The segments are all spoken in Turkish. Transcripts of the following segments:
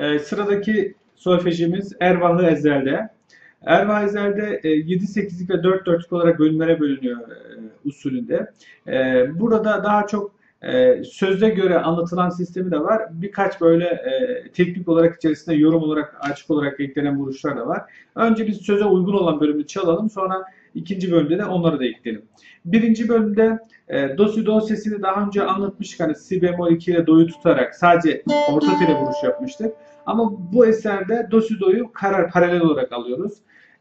Ee, sıradaki solfejimiz Ervahı Ezel'de. Ervahı Ezel'de e, 7-8'lik ve 4-4'lük olarak bölümlere bölünüyor e, usulünde. E, burada daha çok e, sözde göre anlatılan sistemi de var. Birkaç böyle e, teknik olarak içerisinde yorum olarak açık olarak eklenen vuruşlar da var. Önce biz söze uygun olan bölümü çalalım. Sonra ikinci bölümde de onları da ekleyelim. Birinci bölümde e, do si daha önce anlatmıştık. Hani si bemol 2 ile do'yu tutarak sadece orta tele vuruş yapmıştık. Ama bu eserde do do'yu karar paralel olarak alıyoruz.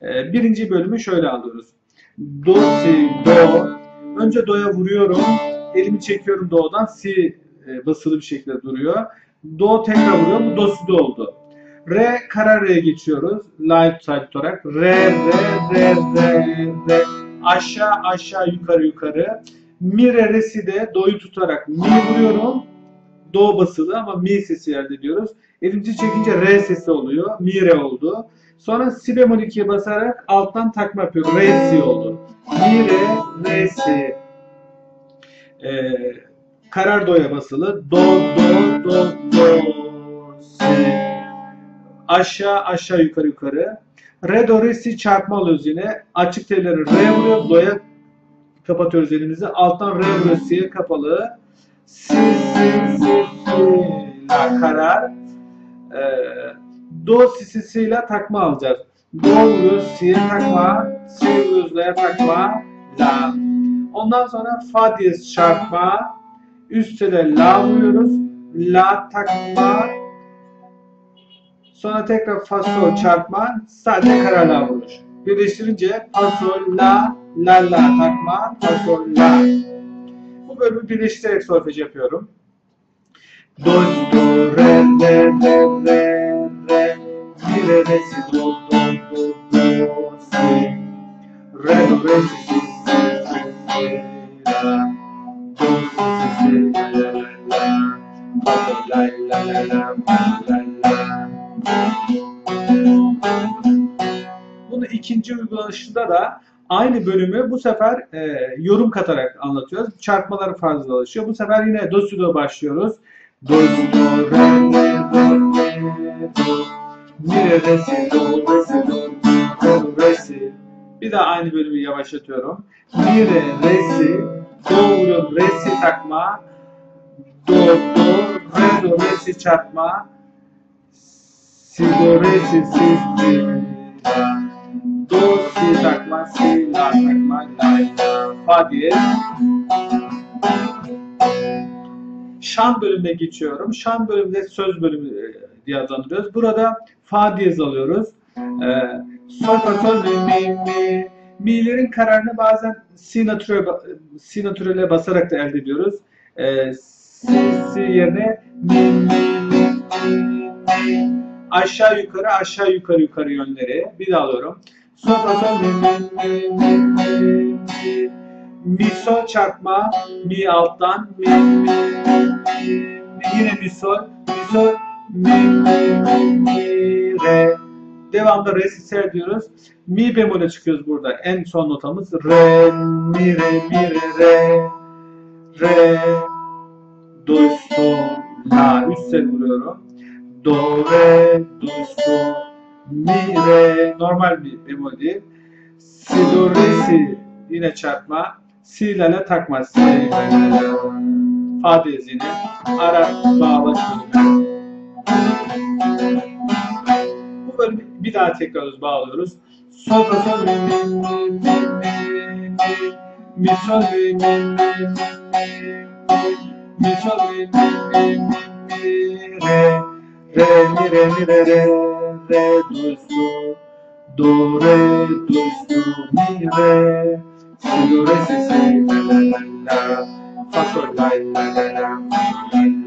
E, birinci bölümü şöyle alıyoruz. Do si do. Önce do'ya vuruyorum. Elimi çekiyorum do'dan. Si e, basılı bir şekilde duruyor. Do tekrar vuruyor. Bu do si do oldu. Re karar re'ye geçiyoruz. Light side tutarak. Re re re re re. Aşağı aşağı yukarı yukarı. Mi re re si de do'yu tutarak mi vuruyorum. Do basılı ama mi sesi elde ediyoruz. Elimizi çekince re sesi oluyor. Mi re oldu. Sonra si bemol 2'ye basarak alttan takma yapıyorum. Re si oldu. Mi re re si. Ee, karar do'ya basılı. Do do do do si aşağı aşağı yukarı yukarı. Re do re si çarpma alıyoruz yine. Açık telleri re vuruyor. Do'ya kapatıyoruz elimizi. Alttan re vuruyor si'ye kapalı. Si si si si la karar. Ee, do si si si ile takma alacağız. Do vuruyoruz si'ye takma. Si vuruyoruz la'ya takma. La. Ondan sonra fa diyez çarpma. Üst tele la vuruyoruz. La takma. Sonra tekrar fa sol çarpma. Sadece kararlar vuruş. Birleştirince fa sol la la la takma fa sol la. Bu bölümü birleştirerek solfej yapıyorum. Do do re re re re re mi re re si do do do do si re do re si si bunu ikinci uygulanışında da aynı bölümü bu sefer e, yorum katarak anlatıyoruz. Çarpmalar fazlalaşıyor. Bu sefer yine do si do başlıyoruz. Do do re re re do mi re si do re si do do re si. Bir daha aynı bölümü yavaşlatıyorum. Mi re re si do vuruyorum re si takma do do re do re si çarpma si do re si si si do si takma si la takma la la fa diyez şan bölümüne geçiyorum. Şan bölümünde söz bölümü e, diye adlandırıyoruz. Burada fa diyez alıyoruz. Ee, sol fa sol mi mi mi mi'lerin kararını bazen si natürel si natürele basarak da elde ediyoruz. Ee, si si yerine mi mi mi aşağı yukarı aşağı yukarı yukarı yönleri. Bir daha alıyorum. Sol mi sol çarpma mi alttan mi mi mi yine mi sol mi sol mi mi mi mi re devamlı re si diyoruz. Mi bemole çıkıyoruz burada. En son notamız re mi re mi re re re do sol la üst sel vuruyorum. Do re do sol mi re normal bir bemol değil. Si do re si yine çarpma. Si la la takma. Si la la. Fa diyez yine. Ara bağla çözümü. Bu bölümü bir daha tekrarlıyoruz, bağlıyoruz. Sol fa sol mi mi mi mi mi mi mi sol mi mi mi mi mi mi sol mi mi mi mi mi re re mi re mi re re re do sol do re do sol mi re si re si si la la la la fa sol la la la la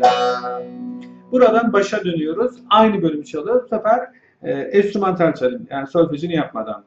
la Buradan başa dönüyoruz. Aynı bölümü çalıyoruz. Bu sefer e, enstrümantal çalayım. Yani solfejini yapmadan.